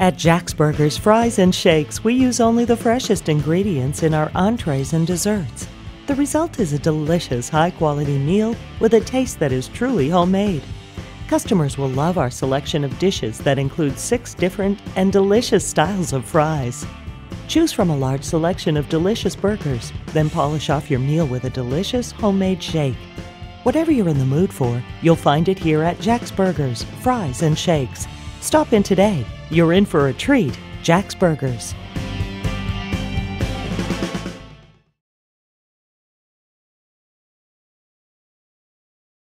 At Jax Burgers, Fries, and Shakes, we use only the freshest ingredients in our entrees and desserts. The result is a delicious, high quality meal with a taste that is truly homemade. Customers will love our selection of dishes that include six different and delicious styles of fries. Choose from a large selection of delicious burgers, then polish off your meal with a delicious homemade shake. Whatever you're in the mood for, you'll find it here at Jax Burgers, Fries, and Shakes. Stop in today. You're in for a treat. Jax Burgers.